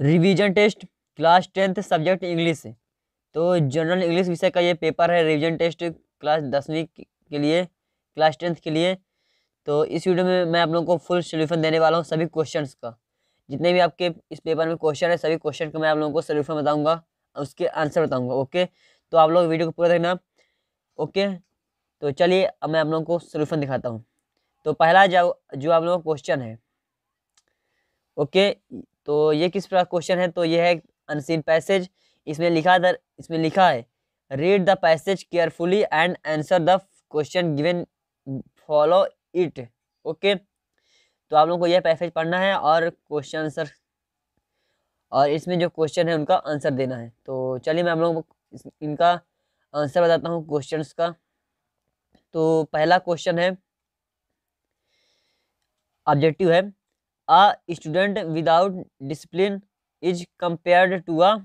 Revision test class tenth subject English तो general English विषय का ये पेपर है रिवीजन टेस्ट क्लास दसवीं के लिए क्लास टेंथ के लिए। तो इस वीडियो में मैं आप लोगों को फुल सोल्यूशन देने वाला हूँ सभी क्वेश्चन का। जितने भी आपके इस पेपर में क्वेश्चन है, सभी क्वेश्चन का मैं आप लोगों को सोल्यूशन बताऊँगा, उसके आंसर बताऊँगा ओके तो आप लोग वीडियो को पूरा देखना ओके तो चलिए, अब मैं आप लोगों को सोल्यूशन दिखाता हूँ। तो पहला जो जो आप लोगों का क्वेश्चन है ओके तो ये किस प्रकार क्वेश्चन है? तो ये है अनसीन पैसेज इसमें लिखा दर, इसमें लिखा है read the passage carefully and answer the question given follow it okay तो आप लोगों को यह पैसेज पढ़ना है और क्वेश्चन आंसर और इसमें जो क्वेश्चन है उनका आंसर देना है। तो चलिए मैं आप लोगों को इनका आंसर बताता हूँ क्वेश्चन का। तो पहला क्वेश्चन है ऑब्जेक्टिव है। A student without discipline is compared to a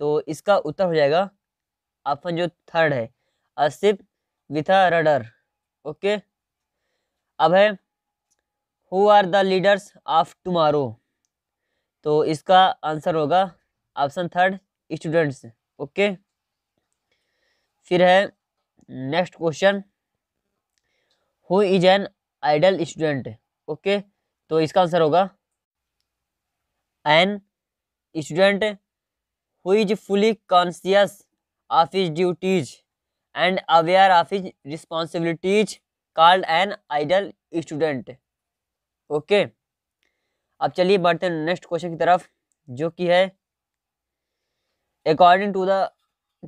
तो इसका उत्तर हो जाएगा ऑप्शन जो थर्ड है a ship with a rudder okay अब है who are the leaders of tomorrow तो इसका आंसर होगा ऑप्शन थर्ड स्टूडेंट्स ओके फिर है next question who is an ideal student okay तो इसका आंसर होगा an student who is fully conscious of his duties and aware of his responsibilities called an ideal student okay अब चलिए बढ़ते हैं next question की तरफ़, जो कि है according to the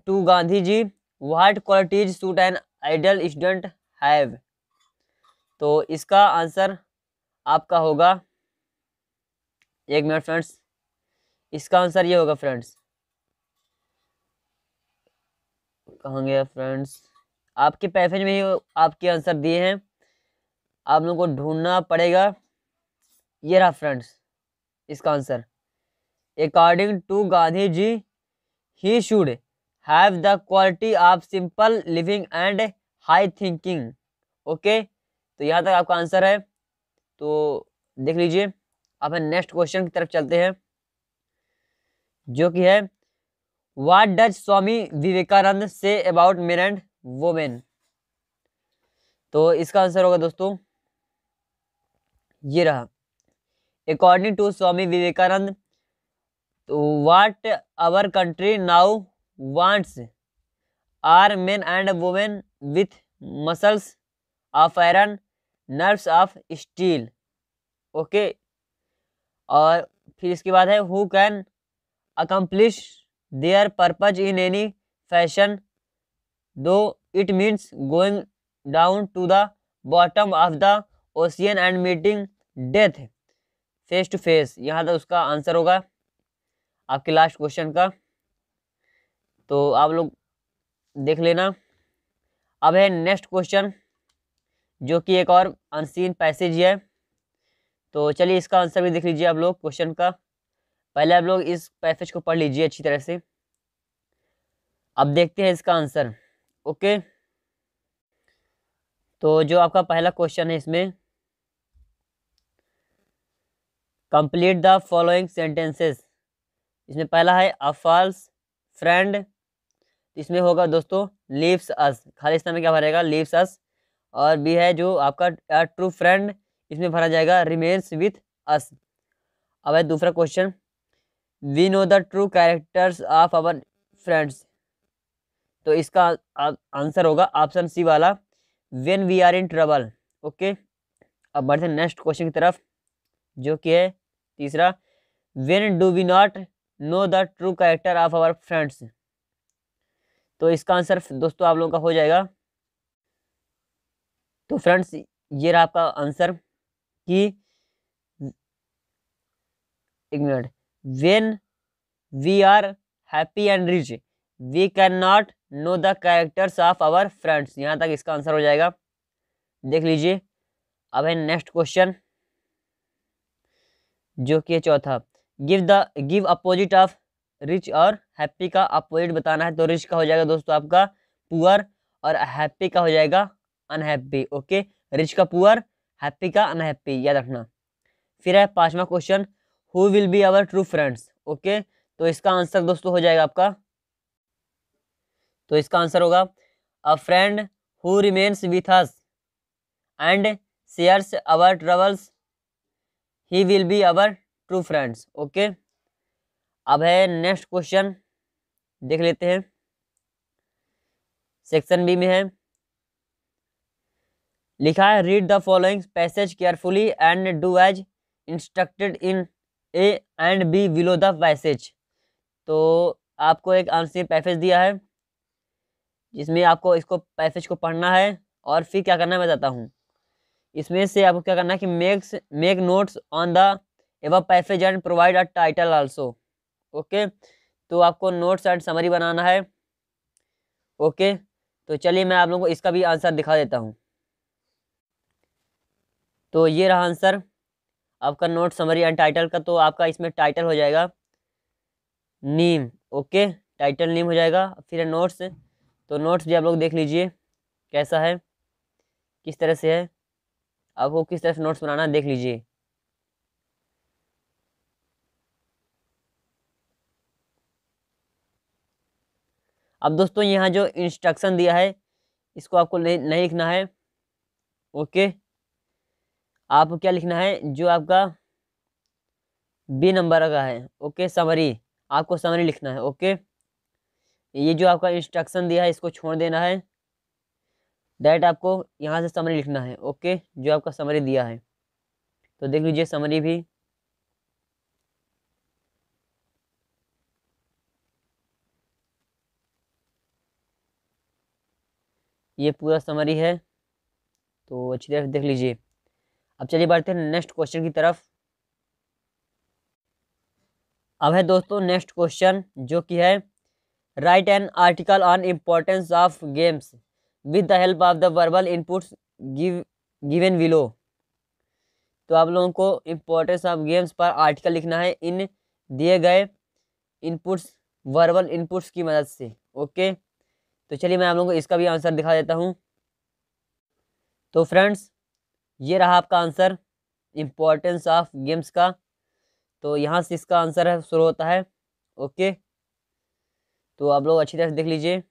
to Gandhi ji what qualities suit an ideal student have तो इसका आंसर आपका होगा। एक मिनट फ्रेंड्स, इसका आंसर ये होगा फ्रेंड्स। कहाँ गया फ्रेंड्स? आपके पैसेज में ही आपके आंसर दिए हैं। आप लोगों को ढूंढना पड़ेगा। ये रहा फ्रेंड्स, इसका answer. According to Gandhi ji he should have the quality of simple living and high thinking okay तो यहाँ तक आपका आंसर है। तो देख लीजिए, अब हम नेक्स्ट क्वेश्चन की तरफ़ चलते हैं, जो कि है what does Swami Vivekananda say about main and women तो इसका आंसर होगा दोस्तों, ये रहा। अकॉर्डिंग टू स्वामी विवेकानंद तो what our country now wants are men and women with muscles of iron nerves of steel, okay? और फिर इसके बाद है who can accomplish their purpose in any fashion though it means going down to the bottom of the ocean and meeting death face to face यहाँ तक उसका answer होगा आपके लास्ट क्वेश्चन का। तो आप लोग देख लेना। अब है नेक्स्ट क्वेश्चन जो कि एक और अनसीन पैसेज है। तो चलिए इसका आंसर भी देख लीजिए आप लोग क्वेश्चन का। पहले आप लोग इस पैसेज को पढ़ लीजिए अच्छी तरह से। अब देखते हैं इसका आंसर ओके तो जो आपका पहला क्वेश्चन है इसमें कंप्लीट द फॉलोइंग सेंटेंसेस इसमें पहला है अ फॉल्स फ्रेंड इसमें होगा दोस्तों लीव्स अस खाली समय क्या भरेगा लीव्स अस और भी है जो आपका ट्रू फ्रेंड इसमें भरा जाएगा रिमेन्स विथ अस अब है दूसरा question we know the true characters of our friends तो इसका आंसर होगा ऑप्शन सी वाला. When we are in trouble okay अब बढ़ते हैं नेक्स्ट क्वेश्चन की तरफ़, जो कि है तीसरा. When do we not know the true character of our friends तो इसका आंसर दोस्तों आप लोगों का हो जाएगा. तो फ्रेंड्स, ये रहा आपका आंसर कि एक minute when we are happy and rich we can not know the characters of our friends यहाँ तक इसका आंसर हो जाएगा। देख लीजिए, अब है नेक्स्ट क्वेश्चन जो कि चौथा। Give the give opposite of rich और हैप्पी का अपोजिट बताना है तो रिच का हो जाएगा दोस्तों आपका पुअर और हैप्पी का हो जाएगा अनहैप्पी ओके रिच का पुअर हैप्पी का अनहैप्पी याद रखना फिर है पांचवा question who will be our true friends okay तो इसका आंसर दोस्तों हो जाएगा आपका। तो इसका आंसर होगा a friend who remains with us and shares our troubles he will be our true friends okay अब है नेक्स्ट क्वेश्चन देख लेते हैं। सेक्शन बी में है लिखा है read the following passage carefully and do as instructed in A and B below the passage तो आपको एक आंसर पैसेज दिया है, जिसमें आपको इसको पैसेज को पढ़ना है और फिर क्या करना है बताता हूँ। इसमें से आपको क्या करना है कि makes make notes on the above passage and provide a title also okay तो आपको नोट्स एंड समरी बनाना है। ओके तो चलिए मैं आप लोगों को इसका भी आंसर दिखा देता हूँ। तो ये रहा आंसर आपका नोट समरी एंड टाइटल का तो आपका इसमें टाइटल हो जाएगा. नीम ओके टाइटल नीम हो जाएगा. फिर नोट्स तो नोट्स भी आप लोग देख लीजिए. कैसा है? किस तरह से है? आपको किस तरह से नोट्स बनाना देख लीजिए. अब दोस्तों यहाँ जो इंस्ट्रक्शन दिया है, इसको आपको नहीं नहीं लिखना है. ओके आपको क्या लिखना है? जो आपका बी नंबर का है। ओके समरी आपको समरी लिखना है ओके ये जो आपका इंस्ट्रक्शन दिया है, इसको छोड़ देना है। डायरेक्ट आपको यहाँ से समरी लिखना है ओके जो आपका समरी दिया है। तो देख लीजिए समरी भी। ये पूरा समरी है। तो अच्छी तरह से देख लीजिए। अब चलिए बढ़ते हैं नेक्स्ट क्वेश्चन की तरफ़। अब है दोस्तों नेक्स्ट क्वेश्चन जो कि है write an article on importance of games with the help of the verbal inputs give given below तो आप लोगों को इम्पोर्टेंस ऑफ़ गेम्स पर आर्टिकल लिखना है इन दिए गए इनपुट्स वर्बल इनपुट्स की मदद से ओके तो चलिए मैं आप लोगों को इसका भी आंसर दिखा देता हूँ। तो फ्रेंड्स ये रहा आपका आंसर इम्पोर्टेंस ऑफ़ गेम्स का। तो यहाँ से इसका आंसर है, शुरू होता है। ओके। तो आप लोग अच्छी तरह से देख लीजिए।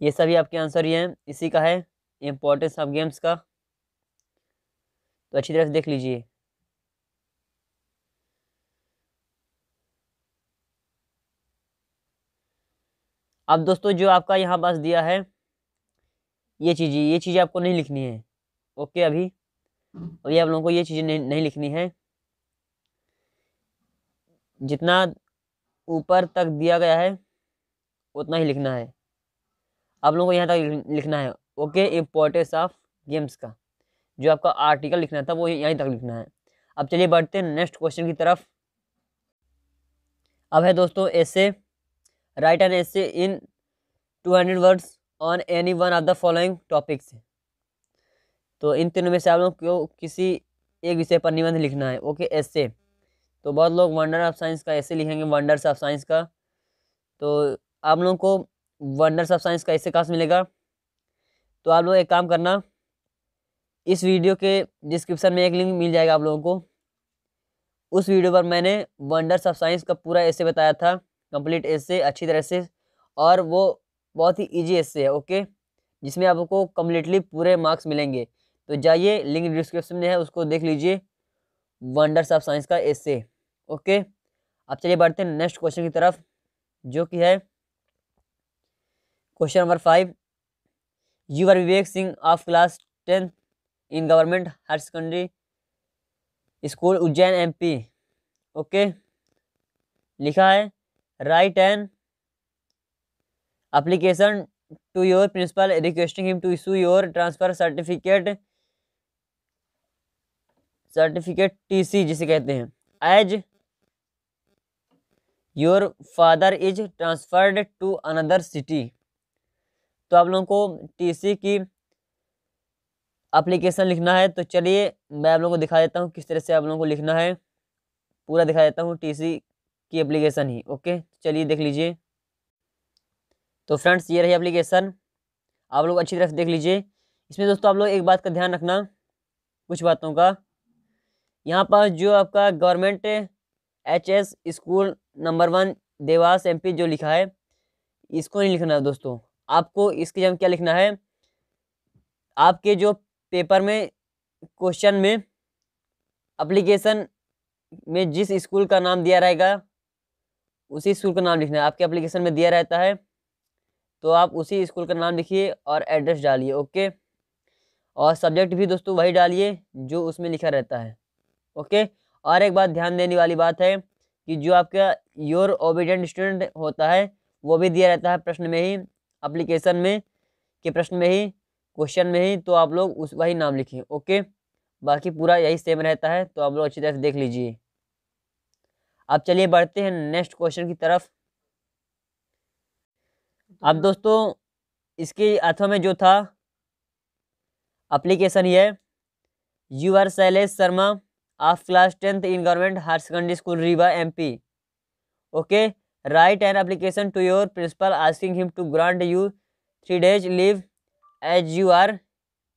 ये सभी आपके आंसर ये हैं, इसी का है इम्पोर्टेंस ऑफ़ गेम्स का। तो अच्छी तरह से देख लीजिए। अब दोस्तों जो आपका यहाँ पास दिया है ये चीज़ें ये चीज़ें आपको नहीं लिखनी है। ओके अभी? अभी आप लोगों को ये चीज़ें नहीं, नहीं लिखनी है। जितना ऊपर तक दिया गया है उतना ही लिखना है। आप लोगों को यहाँ तक लिखना है। ओके इम्पोर्टेंस ऑफ़ गेम्स का। जो आपका आर्टिकल लिखना था वो यहीं तक लिखना है। अब चलिए बढ़ते हैं नेक्स्ट क्वेश्चन की तरफ़। अब है दोस्तों ऐसे write an essay in two hundred words on any one of the following topics तो इन तीनों में से आप लोग को किसी एक विषय पर निबंध लिखना है ओके ऐसे तो बहुत लोग वंडर ऑफ़ साइंस का ऐसे लिखेंगे वंडर्स ऑफ़ साइंस का. तो आप लोगों को वंडर्स ऑफ़ साइंस का ऐसे कहाँ मिलेगा? तो आप लोग एक काम करना, इस वीडियो के डिस्क्रिप्शन में एक लिंक मिल जाएगा आप लोगों को. उस वीडियो पर मैंने वंडर्स ऑफ़ साइंस का पूरा ऐसे बताया था. कंप्लीट एसे अच्छी तरह से, और वो बहुत ही इजी एसे है ओके जिसमें आपको कम्प्लीटली पूरे मार्क्स मिलेंगे। तो जाइए लिंक डिस्क्रिप्शन में है, उसको देख लीजिए। वंडर्स ऑफ़ साइंस का एसे ओके अब चलिए बढ़ते हैं नेक्स्ट क्वेश्चन की तरफ़, जो कि है question number five you are Vivek Singh of class tenth in government higher secondary school Ujjain MP okay लिखा है write an application to your principal requesting him to issue your transfer certificate certificate TC जिसे कहते हैं। As your father is transferred to another city तो आप लोगों को TC की एप्लीकेशन लिखना है। तो चलिए मैं आप लोगों को दिखा देता हूँ किस तरह से आप लोगों को लिखना है। पूरा दिखा देता हूँ टीसी की एप्लीकेशन ही ओके चलिए देख लीजिए। तो फ्रेंड्स ये रही एप्लीकेशन आप लोग अच्छी तरह से देख लीजिए। इसमें दोस्तों आप लोग एक बात का ध्यान रखना, कुछ बातों का। यहाँ पर जो आपका government H S school number one Dewas MP जो लिखा है, इसको नहीं लिखना है दोस्तों। आपको इसके जगह क्या लिखना है? आपके जो पेपर में क्वेश्चन में अप्लीकेशन में जिस स्कूल का नाम दिया रहेगा उसी स्कूल का नाम लिखना है। आपके एप्लीकेशन में दिया रहता है तो आप उसी स्कूल का नाम लिखिए और एड्रेस डालिए ओके और सब्जेक्ट भी दोस्तों वही डालिए जो उसमें लिखा रहता है ओके और एक बात ध्यान देने वाली बात है कि जो आपका योर ओबीडियंट स्टूडेंट होता है, वो भी दिया रहता है प्रश्न में ही अप्लीकेशन में, के प्रश्न में ही क्वेश्चन में ही तो आप लोग उस वही नाम लिखिए ओके बाकी पूरा यही सेम रहता है तो आप लोग अच्छी तरह से देख लीजिए। अब चलिए बढ़ते हैं नेक्स्ट क्वेश्चन की तरफ़। अब दोस्तों इसके अथवा में जो था अप्लीकेशन ये you are Shailesh Sharma of class tenth in government higher secondary school Rewa MP okay write an application to your principal asking him to grant you three days leave as you are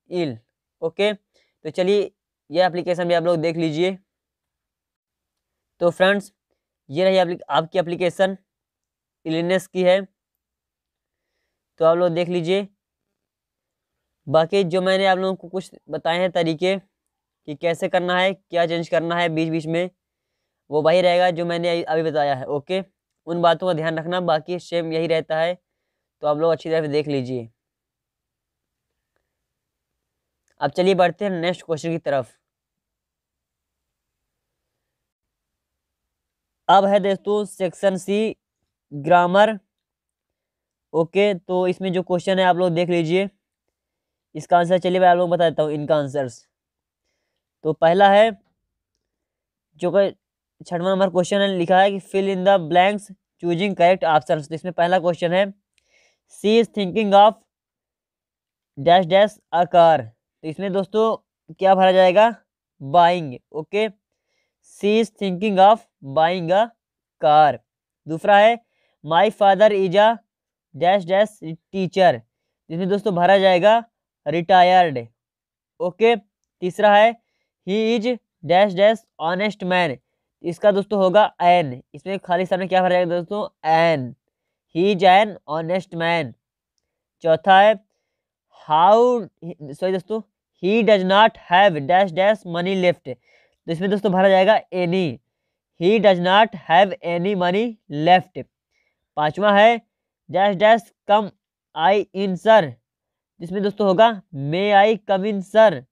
ill okay तो चलिए यह application भी आप लोग देख लीजिए। तो friends ये रही आपकी एप्लीकेशन इलनेस की है। तो आप लोग देख लीजिए। बाकी जो मैंने आप लोगों को कुछ बताए हैं तरीके कि कैसे करना है, क्या चेंज करना है बीच बीच में, वो वही रहेगा जो मैंने अभी बताया है, ओके? उन बातों का ध्यान रखना, बाकी सेम यही रहता है। तो आप लोग अच्छी तरह से देख लीजिए। अब चलिए बढ़ते हैं नेक्स्ट क्वेश्चन की तरफ़। अब है दोस्तों सेक्शन सी ग्रामर ओके तो इसमें जो क्वेश्चन है आप लोग देख लीजिए। इसका आंसर चलिए मैं आप लोग बता देता हूँ इनका आंसर्स तो पहला है, जो कि छठवा नंबर क्वेश्चन है, लिखा है कि fill in the blanks choosing correct option तो इसमें पहला क्वेश्चन है she is thinking of dash dash a car तो इसमें दोस्तों क्या भरा जाएगा? Buying okay she is thinking of buying a car. दूसरा है my father is a dash dash teacher जिसमें दोस्तों भरा जाएगा रिटायर्ड ओके, तीसरा है he is dash dash honest man इसका दोस्तों होगा एन इसमें खाली सामने क्या भरा जाएगा दोस्तों? An he is an honest man चौथा है हाउ सॉरी दोस्तों he does not have dash dash money left तो इसमें दोस्तों भरा जाएगा any he does not have any money left पाँचवा है dash dash come I in sir जिसमें दोस्तों होगा मे I come in sir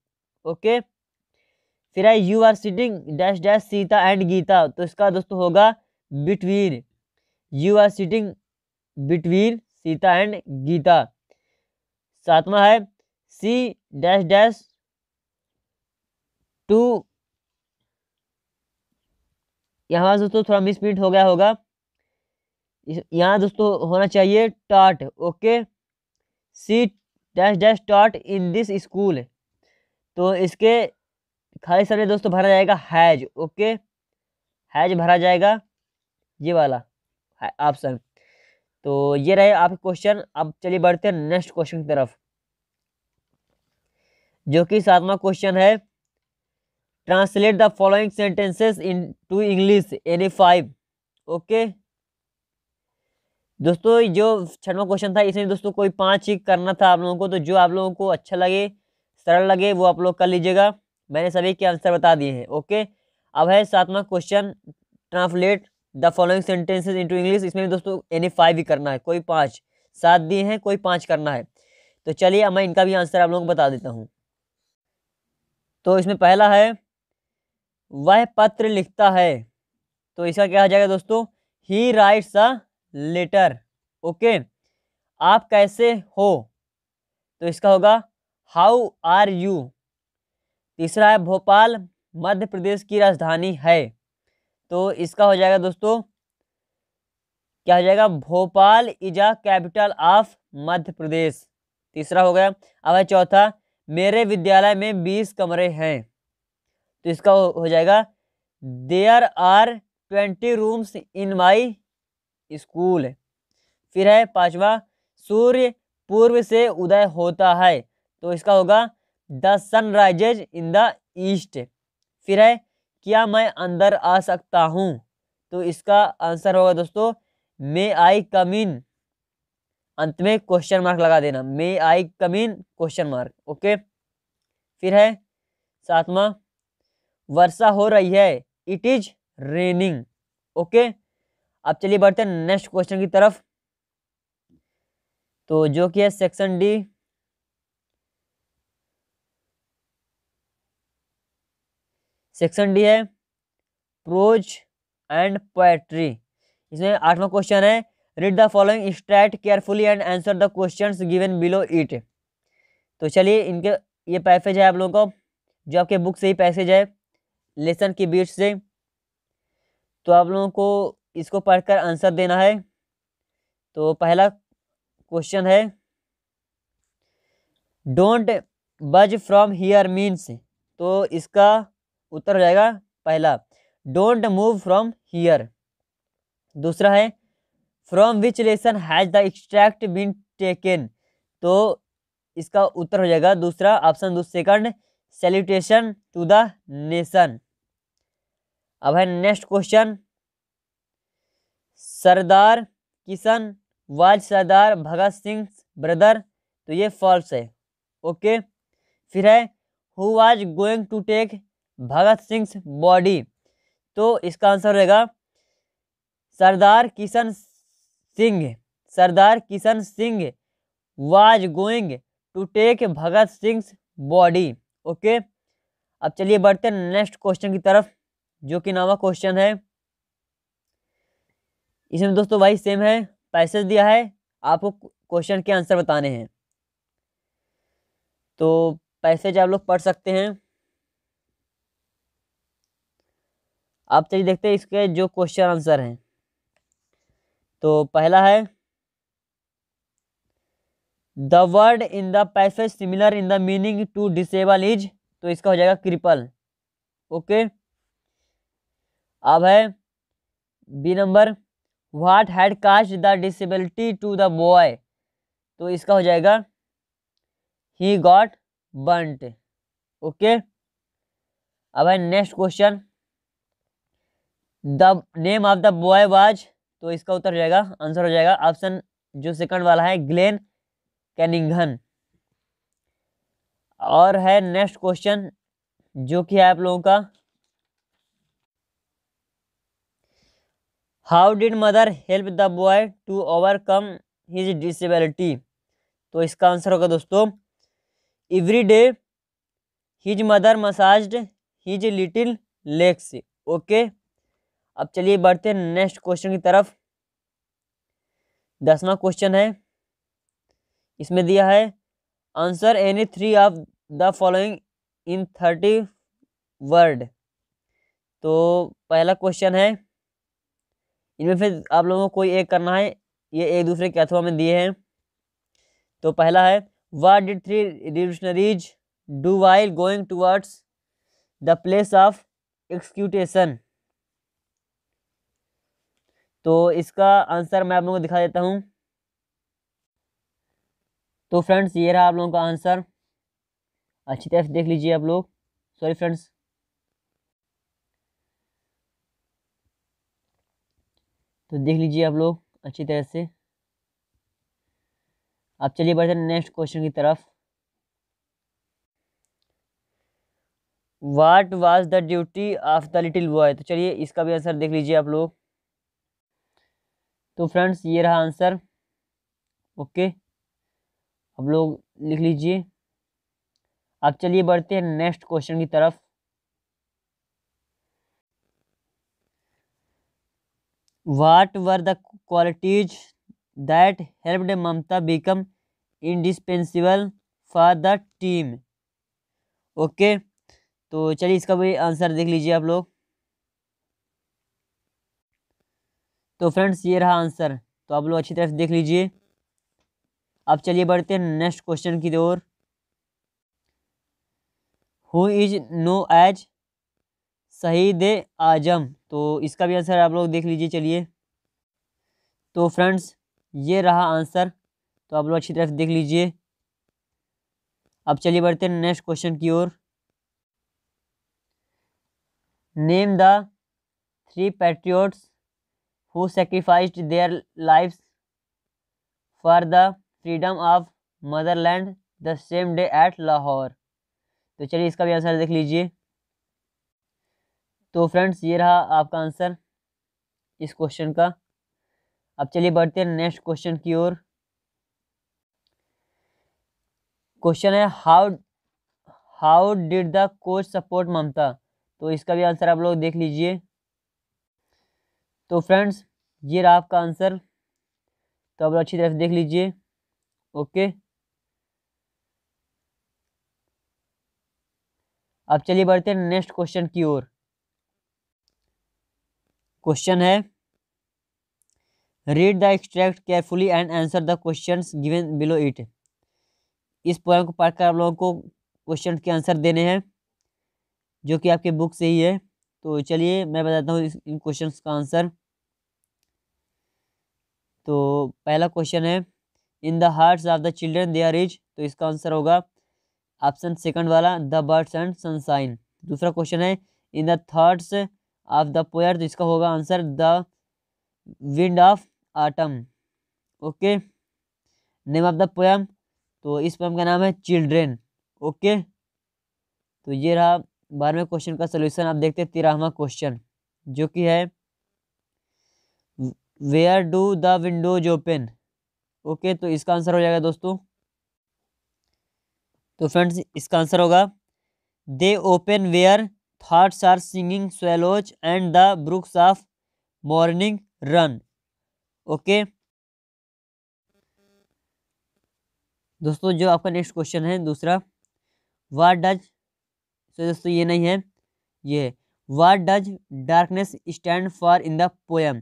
okay फिर है you are sitting dash dash Sita and Gita तो इसका दोस्तों होगा between you are sitting between Sita and Gita सातवां है सी डैश डैश टू यहाँ दोस्तों थोड़ा मिस प्रिंट हो गया होगा। यहाँ दोस्तों होना चाहिए टाट ओके सी डैश डैश टाट इन दिस स्कूल तो इसके खाली समय दोस्तों भरा जाएगा हैज़ ओके हैज़ भरा जाएगा। ये वाला ऑप्शन तो ये रहे आपके क्वेश्चन अब चलिए बढ़ते हैं नेक्स्ट क्वेश्चन की तरफ़। जो कि सातवां क्वेश्चन है। Translate the following sentences into English any five okay दोस्तों, जो छठवा क्वेश्चन था, इसमें दोस्तों कोई पाँच ही करना था आप लोगों को तो जो आप लोगों को अच्छा लगे, सरल लगे, वो आप लोग कर लीजिएगा। मैंने सभी के आंसर बता दिए हैं ओके अब है सातवां question translate the following sentences into English इसमें भी दोस्तों एनी फाइव ही करना है, कोई पाँच। सात दिए हैं, कोई पाँच करना है। तो चलिए अब मैं इनका भी आंसर आप लोगों को बता देता हूँ। तो इसमें पहला है वह पत्र लिखता है। तो इसका क्या आ जाएगा दोस्तों? He writes a letter okay आप कैसे हो? तो इसका होगा हाउ आर यू तीसरा है, भोपाल, मध्य प्रदेश की राजधानी है। तो इसका हो जाएगा दोस्तों, क्या हो जाएगा? Bhopal is a capital of Madhya Pradesh. तीसरा हो गया। अब है चौथा, मेरे विद्यालय में बीस कमरे हैं। तो इसका हो जाएगा there are twenty rooms in my school फिर है पांचवा, सूर्य पूर्व से उदय होता है। तो इसका होगा the sun rises in the east फिर है, क्या मैं अंदर आ सकता हूँ? तो इसका आंसर होगा दोस्तों मे आई कम इन अंत में क्वेश्चन मार्क लगा देना may I come in question mark okay फिर है, सातवा वर्षा हो रही है। इट इज़ रेनिंग ओके अब चलिए बढ़ते हैं नेक्स्ट क्वेश्चन की तरफ़। तो जो कि है सेक्शन डी सेक्शन डी है प्रोज एंड पोएट्री इसमें आठवां क्वेश्चन है। Read the following extract carefully and answer the questions given below it तो चलिए इनके, ये पैसेज है आप लोगों को। जो आपके बुक से ही पैसेज है। लेसन की बीट से। तो आप लोगों को इसको पढ़कर आंसर देना है। तो पहला क्वेश्चन है, डोंट बज फ्रॉम हियर मीन्स। तो इसका उत्तर हो जाएगा पहला, डोंट मूव फ्रॉम हियर। दूसरा है, from which lesson has the extract been taken? तो इसका उत्तर हो जाएगा दूसरा, ऑप्शन दो, second, salutation to the nation. अब है next question Sardar Kishan, was Sardar Bhagat Singh brother तो ये फॉल्स है। ओके फिर है who was going to take Bhagat Singh body तो इसका आंसर रहेगा, Sardar Kishan Singh, Sardar Kishan Singh was going to take Bhagat Singh body okay अब चलिए बढ़ते हैं नेक्स्ट क्वेश्चन की तरफ़। जो कि नामा क्वेश्चन है। इसमें दोस्तों वही सेम है। पैसेज दिया है। आपको क्वेश्चन के आंसर बताने हैं। तो पैसेज आप लोग पढ़ सकते हैं। आप चलिए देखते हैं इसके जो क्वेश्चन आंसर हैं। तो पहला है the word in the passage similar in the meaning to disable is तो इसका हो जाएगा क्रिपल। ओके? अब है B number what had cast the disability to the boy तो इसका हो जाएगा ही गॉट बंट ओके अब है next question the name of the boy was तो इसका उत्तर हो जाएगा आंसर हो जाएगा ऑप्शन जो सेकंड वाला है ग्लेन कैनिंगन और है नेक्स्ट क्वेश्चन जो कि है आप लोगों का how did mother help the boy to overcome his disability तो इसका आंसर होगा दोस्तों every day his mother massaged his little legs okay अब चलिए बढ़ते हैं नेक्स्ट क्वेश्चन की तरफ़। दसवां क्वेश्चन है, इसमें दिया है answer any three of the following in thirty word तो पहला क्वेश्चन है इनमें फिर आप लोगों को कोई एक करना है, ये एक दूसरे के अथवा में दिए हैं। तो पहला है what did three revolutionaries do while going towards the place of execution तो इसका आंसर मैं आप लोगों को दिखा देता हूँ। तो फ्रेंड्स ये रहा आप लोगों का आंसर अच्छी तरह से देख लीजिए आप लोग। सॉरी फ्रेंड्स तो देख लीजिए आप लोग, अच्छी तरह से। आप चलिए बढ़ते हैं नेक्स्ट क्वेश्चन की तरफ़। What was the duty of the little boy तो चलिए इसका भी आंसर देख लीजिए आप लोग। तो फ्रेंड्स ये रहा आंसर ओके आप लोग लिख लीजिए। अब चलिए बढ़ते हैं नेक्स्ट क्वेश्चन की तरफ़। What were the qualities that helped mamta become indispensable for the team? Okay तो चलिए इसका भी आंसर देख लीजिए आप लोग। तो फ्रेंड्स ये रहा आंसर तो आप लोग अच्छी तरह से देख लीजिए। अब चलिए बढ़ते हैं नेक्स्ट क्वेश्चन की ओर। Who is know as Shaheed Azam. तो इसका भी आंसर आप लोग देख लीजिए, चलिए। तो फ्रेंड्स ये रहा आंसर तो आप लोग अच्छी तरह से देख लीजिए। अब चलिए बढ़ते हैं नेक्स्ट क्वेश्चन की ओर। Name the three patriots who sacrificed their lifes for the freedom of motherland the same day at Lahore तो चलिए इसका भी आंसर देख लीजिए। तो फ्रेंड्स, ये रहा आपका आंसर इस क्वेश्चन का। अब चलिए बढ़ते हैं नेक्स्ट क्वेश्चन की ओर। क्वेश्चन है, how how did the coach support Mamta? तो इसका भी आंसर आप लोग देख लीजिए। तो फ्रेंड्स, ये रहा आपका आंसर। तो आप लोग अच्छी तरह से देख लीजिए। ओके। अब चलिए बढ़ते हैं नेक्स्ट क्वेश्चन की ओर। क्वेश्चन है। Read the extract carefully and answer the question given below it इस पोएम को पढ़कर आप लोगों को क्वेश्चन के आंसर देने हैं, जो कि आपके बुक से ही है। तो चलिए मैं बताता हूँ इन क्वेश्चन का आंसर तो पहला क्वेश्चन है in the hearts of the children are is तो इसका आंसर होगा ऑप्शन सेकंड वाला द बर्ड्स एंड सनसाइन दूसरा क्वेश्चन है in the thoughts of the poet तो इसका होगा answer the wind of autumn okay name of the poem तो इस पोएम का नाम है चिल्ड्रेन ओके तो ये रहा बारहवें क्वेश्चन का सोल्यूशन आप देखते हैं तेरहवा क्वेश्चन जो कि है where do the windows open okay तो इसका आंसर हो जाएगा दोस्तों। तो फ्रेंड्स इसका आंसर होगा they open where thoughts are singing swallows and the brooks of morning run okay दोस्तों, जो आपका नेक्स्ट क्वेश्चन है, दूसरा वाट डज तो दोस्तों, ये नहीं है, ये what does darkness stand for in the poem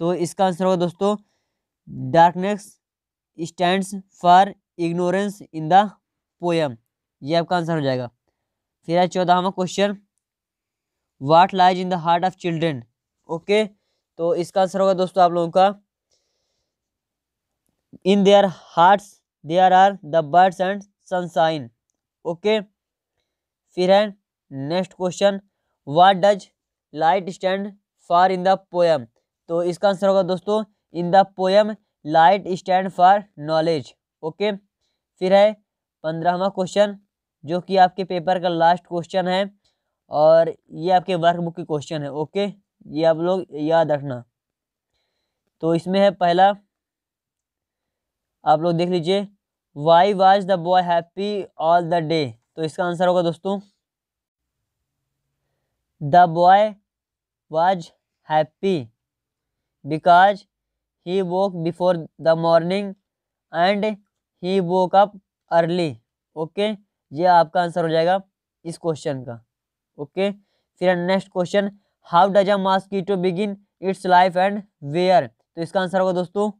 तो इसका आंसर होगा दोस्तों darkness stand for ignorance in the poem ये आपका आंसर हो जाएगा। फिर है चौदहवा question what lies in the heart of children okay तो इसका आंसर होगा दोस्तों आप लोगों का। In their hearts there are the birds and sunshine okay फिर है next question what does light stand for in the poem तो इसका आंसर होगा दोस्तों in the poem light stand for knowledge okay फिर है पंद्रहवा क्वेश्चन जो कि आपके पेपर का लास्ट क्वेश्चन है। और ये आपके वर्कबुक की क्वेश्चन है ओके ये आप लोग याद रखना। तो इसमें है पहला, आप लोग देख लीजिए why was the boy happy all the day तो इसका आंसर होगा दोस्तों the boy was happy because he woke before the morning and he woke up early okay ये आपका आंसर हो जाएगा इस क्वेश्चन का। ओके? फिर next question how does a mosquito begin its life and where तो इसका आंसर होगा दोस्तों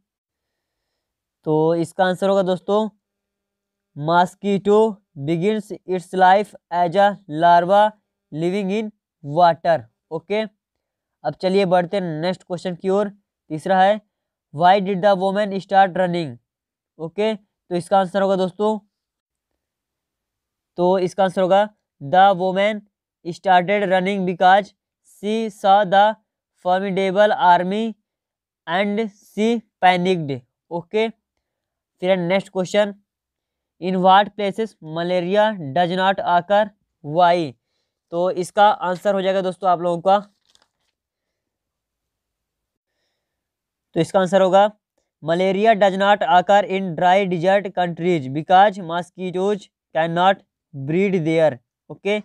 तो इसका आंसर होगा दोस्तों mosquito begins its life as a larva living in water okay? अब चलिए बढ़ते नेक्स्ट क्वेश्चन की ओर, तीसरा है why did the women start running okay? तो इसका आंसर होगा दोस्तों तो इसका आंसर होगा the women started running because she saw the formidable army and she panicked okay फिर next question in what places malaria does not occur why तो इसका आंसर हो जाएगा दोस्तों आप लोगों का। तो इसका आंसर होगा malaria does not occur in dry desert countries because mosquitoes can not breed there okay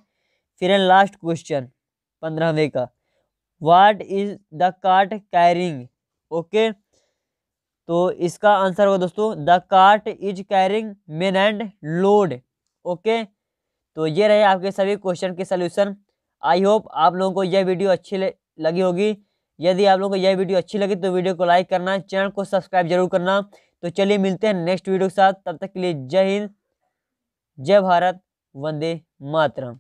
फिर एंड लास्ट क्वेश्चन पंद्रहवें का। What is the cart carrying okay तो इसका आंसर होगा दोस्तों the cart is carrying men and load okay तो ये रहे आपके सभी क्वेश्चन के सोल्यूशन आई होप आप लोगों को यह वीडियो अच्छी लगी होगी। यदि आप लोगों को यह वीडियो अच्छी लगी तो वीडियो को लाइक करना चैनल को सब्सक्राइब ज़रूर करना। तो चलिए मिलते हैं नेक्स्ट वीडियो के साथ। तब तक के लिए जय हिंद, जय भारत, वंदे मातरम।